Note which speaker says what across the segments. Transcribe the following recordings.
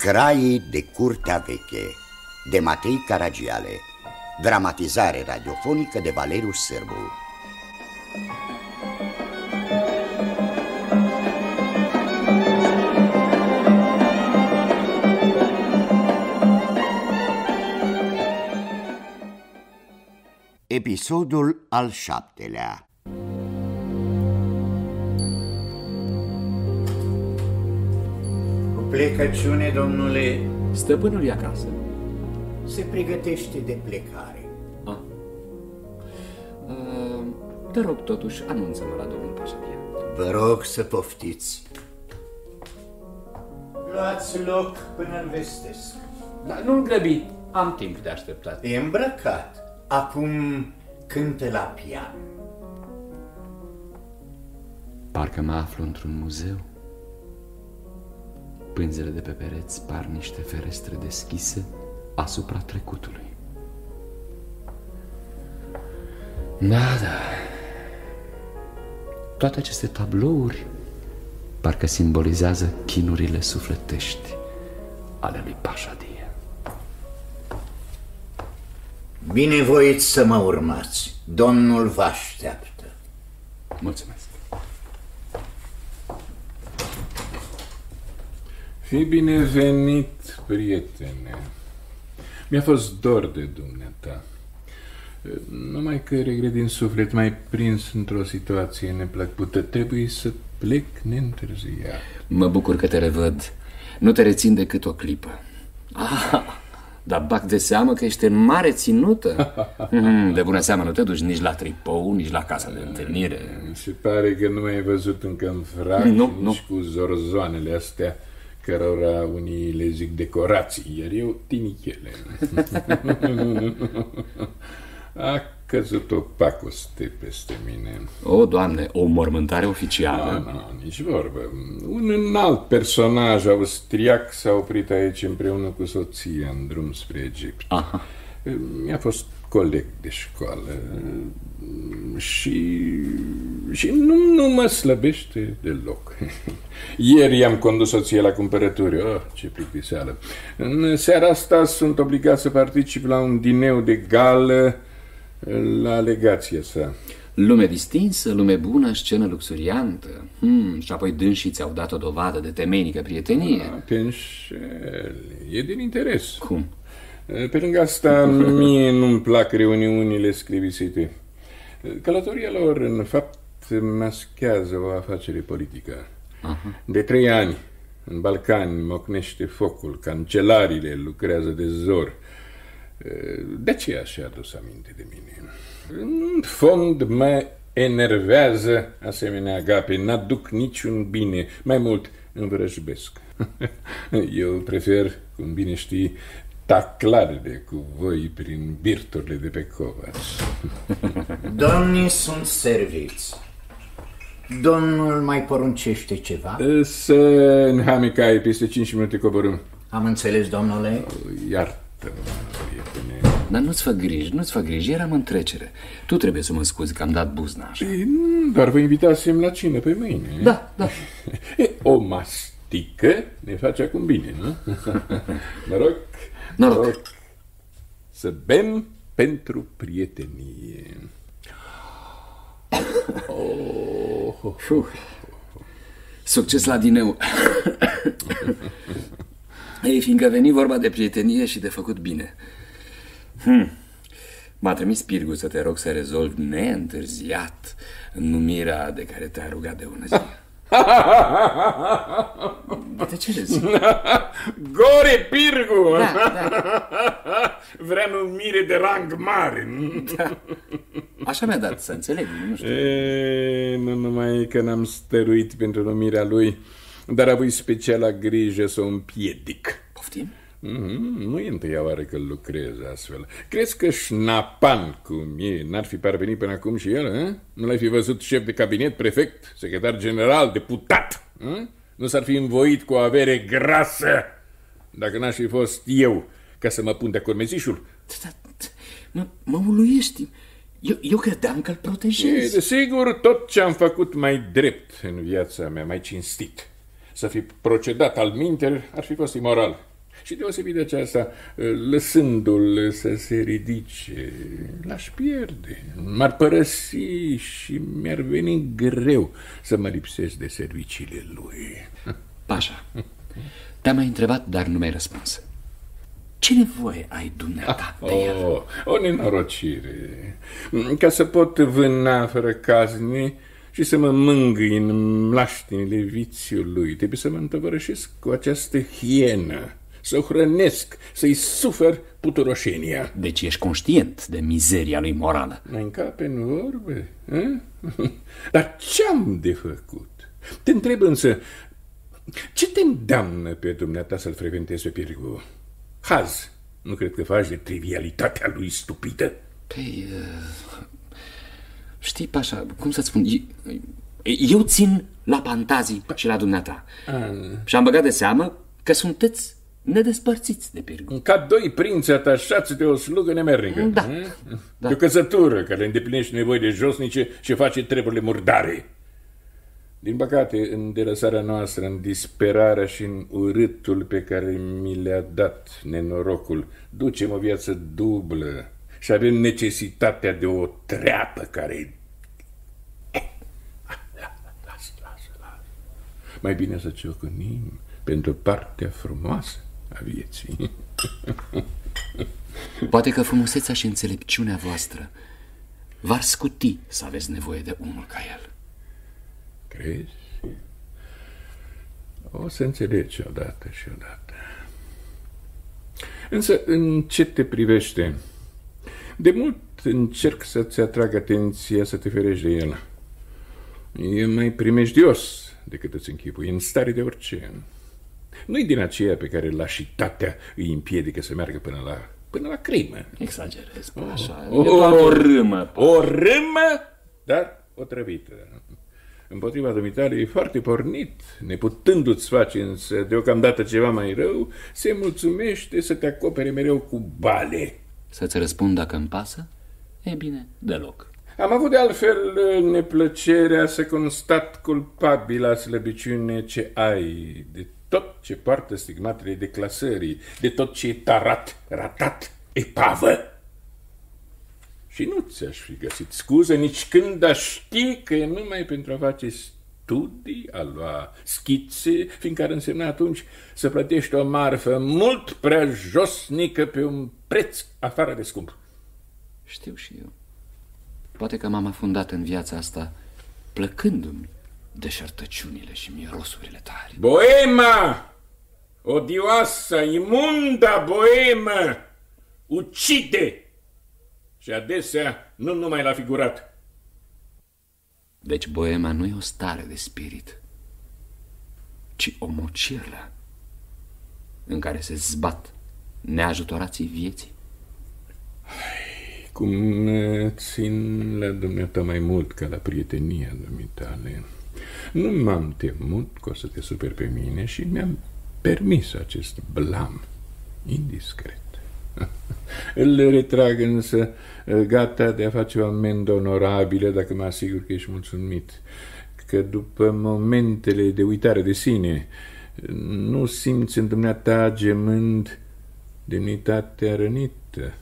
Speaker 1: Craii de Curtea Veche de Matei Caragiale. Dramatizare radiofonică de Valeriu Sârbu. Episodul al șaptelea
Speaker 2: plecăciune, domnule,
Speaker 3: Stăpânul e acasă.
Speaker 2: se pregătește de plecare.
Speaker 3: Ah. Uh, te rog, totuși, anunță-mă la domnul Pașapia.
Speaker 2: Vă rog să poftiți. Luați loc până îl vestesc.
Speaker 3: Dar nu-l grăbi, am timp de așteptat.
Speaker 2: E îmbrăcat. Acum cântă la pian.
Speaker 3: Parcă mă aflu într-un muzeu. Pânzele de pe pereți par niște ferestre deschise asupra trecutului. Da, da. Toate aceste tablouri parcă simbolizează chinurile sufletești ale lui Pașadie.
Speaker 2: Binevoiți să mă urmați. Domnul vă așteaptă.
Speaker 3: Mulțumesc.
Speaker 4: Fi binevenit, prietene. Mi-a fost dor de dumneata. Numai că regret din suflet mai prins într-o situație neplăcută. Trebuie să plec neîntârziat.
Speaker 3: Mă bucur că te revăd. Nu te rețin decât o clipă. Ah, dar bag de seamă că ești în mare ținută. Mhm, De bună seamă nu te duci nici la tripou, nici la casa de întâlnire.
Speaker 4: Mi se pare că nu m-ai văzut încă în frac,
Speaker 3: Nu,
Speaker 4: nici cu zorzoanele astea cărora unii le zic decorații, iar eu tinichele. A căzut o pacoste peste mine.
Speaker 3: O, doamne, o mormântare
Speaker 4: Ah,
Speaker 3: oficială.
Speaker 4: nu, nici vorbă. Un înalt personaj austriac s-a oprit aici împreună cu soția în drum spre Egipt.
Speaker 3: Aha.
Speaker 4: Mi-a fost coleg de școală și, și nu, nu mă slăbește deloc. Ieri i-am condus soția la cumpărături. Oh, ce plictiseală. În seara asta sunt obligat să particip la un dineu de gală la legația sa.
Speaker 3: Lume distinsă, lume bună, scenă luxuriantă. Hmm, și apoi dânsii ți-au dat o dovadă de temeinică prietenie.
Speaker 4: Te înșeli. E din interes.
Speaker 3: Cum?
Speaker 4: Pe lângă asta, mie nu-mi plac reuniunile scrivisite. Călătoria lor, în fapt, maschează o afacere politică.
Speaker 3: Aha.
Speaker 4: De trei ani, în Balcani, mocnește focul, cancelarile lucrează de zor. De aceea și-a adus aminte de mine. În fond, mă enervează asemenea agape, n-aduc niciun bine, mai mult învrăjbesc. Eu prefer, cum bine știi, taclarele cu voi prin birturile de pe covaci.
Speaker 2: Domnii sunt serviți. Domnul mai poruncește ceva?
Speaker 4: Să înhamicai peste 5 minute coborâm.
Speaker 2: Am înțeles, domnule?
Speaker 4: Iartă-mă, prietene.
Speaker 3: Dar nu-ți fă griji, nu-ți fă griji, eram în trecere. Tu trebuie să mă scuzi că am dat buzna așa.
Speaker 4: Ei, nu, Doar vă invitasem la cină pe mâine.
Speaker 3: Da, da.
Speaker 4: E, o mastică ne face acum bine, nu? Noroc,
Speaker 3: Noroc.
Speaker 4: Să bem pentru prietenie.
Speaker 3: Fuh. Succes la dineu. Ei, fiindcă a venit vorba de prietenie și de făcut bine. Hmm. M-a trimis Pirgu să te rog să rezolvi neîntârziat numirea de care te-a rugat de ună zi. De ce râzi?
Speaker 4: Gore Pirgu!
Speaker 3: Da, da.
Speaker 4: Vrea numire de rang mare. nu?
Speaker 3: Așa mi-a dat să înțeleg, nu știu.
Speaker 4: E, nu numai că n-am stăruit pentru numirea lui, dar a avut speciala grijă să o împiedic.
Speaker 3: Poftim?
Speaker 4: Mm, nu e întâia oară că lucrez astfel. Crezi că șnapan cum e n-ar fi parvenit până acum și el, eh? Nu l-ai fi văzut șef de cabinet, prefect, secretar general, deputat? Eh? Nu s-ar fi învoit cu o avere grasă dacă n-aș fi fost eu ca să mă pun de cormezișul?
Speaker 3: Da, da, Mă, mă uluiești. Eu, eu credeam că îl
Speaker 4: E,
Speaker 3: protejezi.
Speaker 4: desigur, tot ce am făcut mai drept în viața mea, mai cinstit. Să fi procedat al minter ar fi fost imoral. Și deosebit de aceasta, lăsându-l să se ridice, l-aș pierde. M-ar părăsi și mi-ar veni greu să mă lipsesc de serviciile lui.
Speaker 3: Pașa, te-am mai întrebat, dar nu mi-ai răspuns. Ce nevoie ai dumneata de
Speaker 4: oh,
Speaker 3: el?
Speaker 4: O nenorocire. Ca să pot vâna fără cazne și să mă mângâi în mlaștinile vițiului, trebuie să mă întovărășesc cu această hienă, să o hrănesc, să-i sufer puturoșenia.
Speaker 3: Deci ești conștient de mizeria lui morală.
Speaker 4: Mai încape în vorbe? A? Dar ce-am de făcut? Te întreb însă, ce te îndeamnă pe dumneata să-l frecventezi pe Pirgu? Haz, nu cred că faci de trivialitatea lui stupidă?
Speaker 3: Păi, uh, știi, Pașa, cum să-ți spun, eu țin la fantazii și la dumneata. Și am băgat de seamă că sunteți nedespărțiți de Pirgu.
Speaker 4: Ca doi prinți atașați de o slugă nemernică.
Speaker 3: Da.
Speaker 4: da. De o căzătură care îndeplinește nevoi de josnice și face treburile murdare. Din păcate, în derăsarea noastră, în disperarea și în urâtul pe care mi le-a dat nenorocul, ducem o viață dublă și avem necesitatea de o treapă care... Lasă, lasă, lasă. Mai bine să ciocânim pentru partea frumoasă a vieții.
Speaker 3: Poate că frumusețea și înțelepciunea voastră v-ar scuti să aveți nevoie de unul ca el.
Speaker 4: Crezi? O să înțelegi odată și odată. Însă, în ce te privește, de mult încerc să-ți atrag atenția să te ferești de el. E mai primejdios decât îți închipui, în stare de orice. Nu-i din aceea pe care lașitatea îi împiedică să meargă până la, până la crimă.
Speaker 3: Exagerez, oh, așa. Oh, o, o râmă.
Speaker 4: O râmă, dar o trăvită împotriva dumitale e foarte pornit, neputându-ți face însă deocamdată ceva mai rău, se mulțumește să te acopere mereu cu bale.
Speaker 3: Să-ți răspund dacă îmi pasă? E bine, deloc.
Speaker 4: Am avut de altfel neplăcerea să constat culpabila slăbiciune ce ai de tot ce poartă stigmatele declasării, de tot ce e tarat, ratat, epavă. Și nu ți-aș fi găsit scuză nici când aș ști că e numai pentru a face studii, a lua schițe, fiindcă ar însemna atunci să plătești o marfă mult prea josnică pe un preț afară de scump.
Speaker 3: Știu și eu. Poate că m-am afundat în viața asta plăcându-mi deșertăciunile și mirosurile tare.
Speaker 4: Boema! Odioasă, imunda boemă! Ucide! și adesea nu numai la figurat.
Speaker 3: Deci boema nu e o stare de spirit, ci o mocirlă în care se zbat neajutorații vieții.
Speaker 4: Cum țin la dumneata mai mult ca la prietenia dumitale. Nu m-am temut că o să te super pe mine și mi-am permis acest blam indiscret. Îl retrag însă gata de a face o amendă onorabilă dacă mă asigur că ești mulțumit. Că după momentele de uitare de sine nu simți în dumneata gemând demnitatea rănită.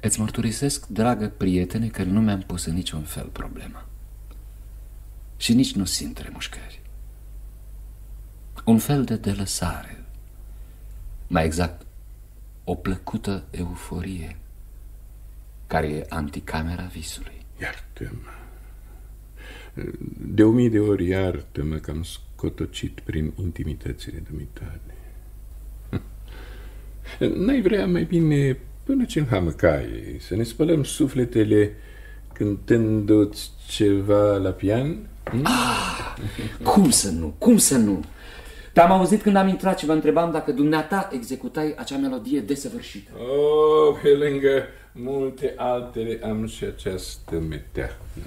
Speaker 3: Îți mărturisesc, dragă prietene, că nu mi-am pus în niciun fel problema. Și nici nu simt remușcări. Un fel de delăsare. Mai exact, o plăcută euforie care e anticamera visului.
Speaker 4: Iartă-mă. De o mii de ori iartă-mă că am scotocit prin intimitățile dumitale. N-ai vrea mai bine până ce în hamăcaie să ne spălăm sufletele cântându-ți ceva la pian?
Speaker 3: Hm? Ah, cum să nu, cum să nu? Te-am auzit când am intrat și vă întrebam dacă dumneata executai acea melodie desăvârșită.
Speaker 4: Oh, pe lângă multe altele am și această meteahnă.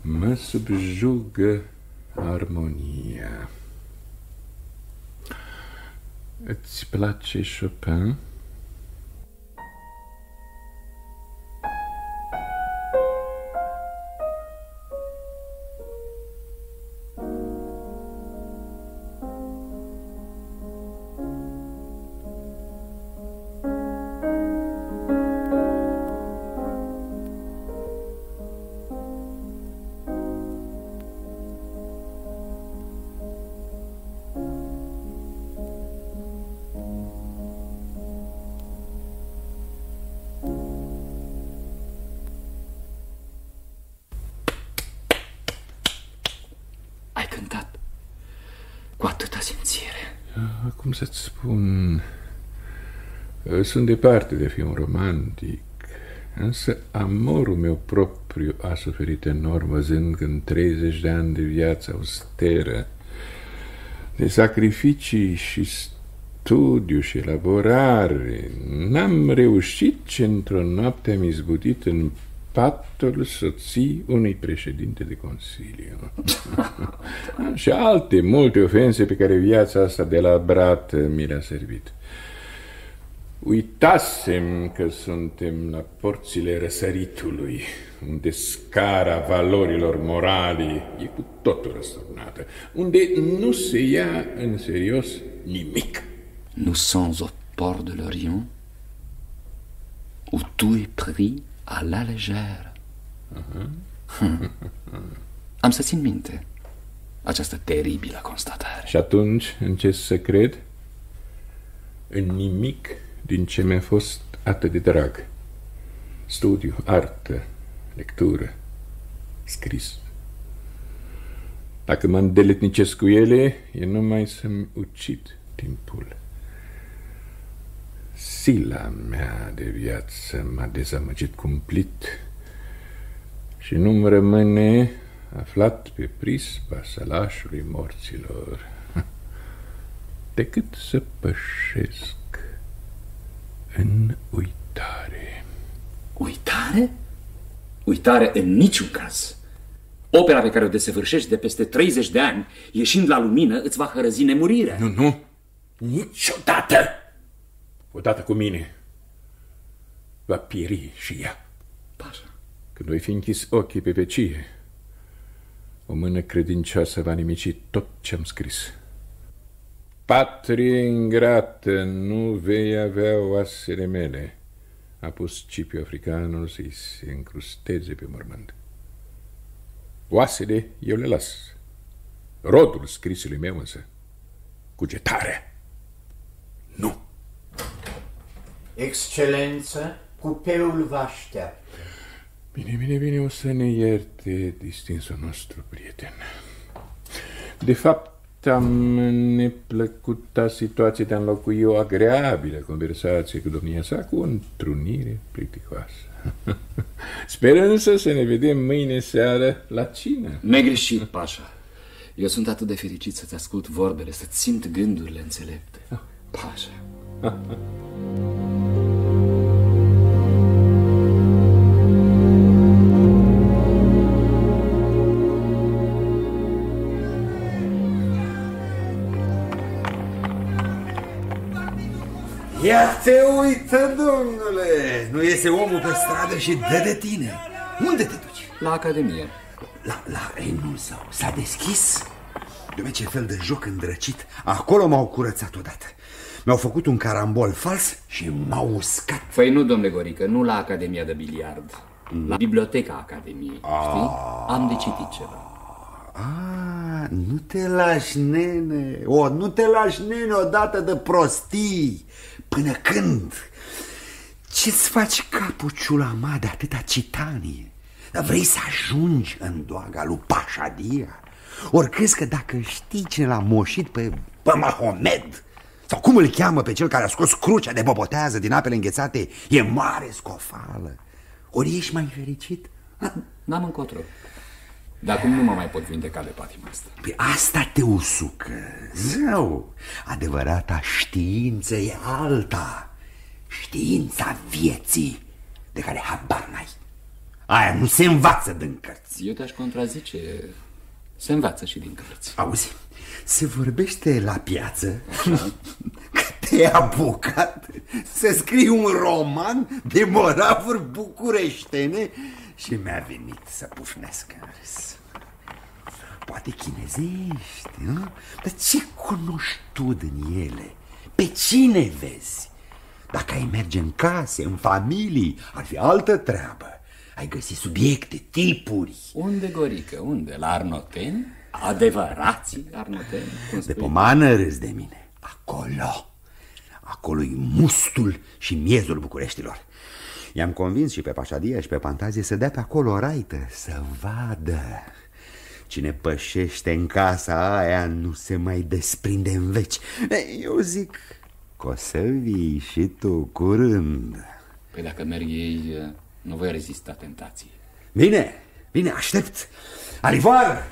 Speaker 4: Mă subjugă armonia. Îți place Chopin?
Speaker 3: Simțire.
Speaker 4: Cum să-ți spun... Sunt departe de fi un romantic, însă amorul meu propriu a suferit enorm văzând că în 30 de ani de viață austeră, de sacrificii și studiu și elaborare, n-am reușit ce într-o noapte am izbutit în patul soții unui președinte de consiliu. și alte multe ofense pe care viața asta de la brat mi le-a servit. Uitasem că suntem la porțile răsăritului, unde scara valorilor morale e cu totul răsturnată, unde nu se ia în serios nimic.
Speaker 3: Nous sommes au port de l'Orient, où tout est pris à la légère. Uh-huh. Am să țin minte această teribilă constatare.
Speaker 4: Și atunci, în ce să cred? În nimic din ce mi-a fost atât de drag. Studiu, artă, lectură, scris. Dacă mă îndeletnicesc cu ele, e numai să-mi ucid timpul. Sila mea de viață m-a dezamăgit cumplit și nu-mi rămâne aflat pe prispa sălașului morților decât să pășesc în uitare.
Speaker 3: Uitare? Uitare în niciun caz. Opera pe care o desăvârșești de peste 30 de ani, ieșind la lumină, îți va hărăzi nemurirea.
Speaker 4: Nu, nu, niciodată! Odată cu mine va pieri și ea.
Speaker 3: Pașa.
Speaker 4: Când voi fi închis ochii pe vecie, o mână credincioasă va nimici tot ce-am scris. Patrie ingrată, nu vei avea oasele mele, a pus Cipiu africanul să-i se încrusteze pe mormânt. Oasele eu le las. Rodul scrisului meu însă, cugetare. Nu.
Speaker 2: Excelență, cupeul vă așteaptă.
Speaker 4: Bine, bine, bine, o să ne ierte distinsul nostru prieten. De fapt, am neplăcuta situație de a înlocui o agreabilă conversație cu domnia sa cu o întrunire plicticoasă. Sper însă să ne vedem mâine seară la cină.
Speaker 3: Negreșit, Pașa. Eu sunt atât de fericit să-ți ascult vorbele, să-ți simt gândurile înțelepte. Pașa.
Speaker 5: uită, domnule! Nu iese omul pe stradă și dă de tine. Unde te duci?
Speaker 3: La Academie.
Speaker 5: La, la renul său. S-a deschis? Dumne, ce fel de joc îndrăcit. Acolo m-au curățat odată. Mi-au făcut un carambol fals și m-au uscat.
Speaker 3: Păi nu, domnule Gorică, nu la Academia de Biliard. La Biblioteca Academiei, știi? Am de citit ceva.
Speaker 5: Ah, nu te lași, nene. O, nu te lași, nene, odată de prostii. Până când? Ce-ți faci capul ciulama de atâta citanie? Dar vrei să ajungi în doaga lui Pașadia? Ori crezi că dacă știi ce l-a moșit pe, pe Mahomed sau cum îl cheamă pe cel care a scos crucea de bobotează din apele înghețate, e mare scofală. Ori ești mai fericit?
Speaker 3: N-am încotro. Dar acum nu mă mai pot vindeca de patima asta.
Speaker 5: Pe asta te usucă, zău. Adevărata știință e alta. Știința vieții de care habar n-ai. Aia nu se învață din cărți.
Speaker 3: Eu te-aș contrazice. Se învață și din cărți.
Speaker 5: Auzi, se vorbește la piață că te-ai apucat să scrii un roman de moravuri bucureștene și mi-a venit să pufnesc în râs. Poate chinezești, nu? Dar ce cunoști tu din ele? Pe cine vezi? Dacă ai merge în case, în familii, ar fi altă treabă. Ai găsi subiecte, tipuri.
Speaker 3: Unde, Gorică? Unde? La Arnoteni? Adevărații Arnoteni? Cum
Speaker 5: De
Speaker 3: spui?
Speaker 5: pomană râzi de mine. Acolo. acolo e mustul și miezul Bucureștilor. I-am convins și pe Pașadia și pe Pantazie să dea pe acolo o raită, să vadă. Cine pășește în casa aia nu se mai desprinde în veci. Eu zic că o să vii și tu curând.
Speaker 3: Păi dacă merg ei, nu voi rezista tentației.
Speaker 5: Bine, bine, aștept. Alivar!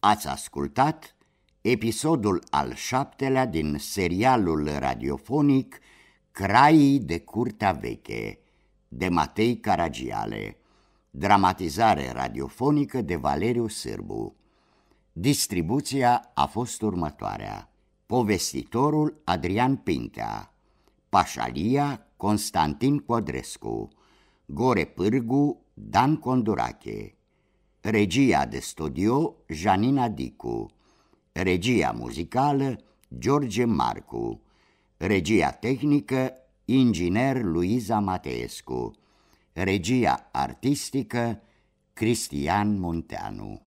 Speaker 1: Ați ascultat episodul al șaptelea din serialul radiofonic Craii de Curtea Veche de Matei Caragiale. Dramatizare radiofonică de Valeriu Sârbu. Distribuția a fost următoarea. Povestitorul Adrian Pintea. Pașalia Constantin Codrescu. Gore Pârgu Dan Condurache. Regia de studio Janina Dicu. Regia muzicală George Marcu. Regia tehnică Inginer Luiza Mateescu. Regia artistică Cristian Munteanu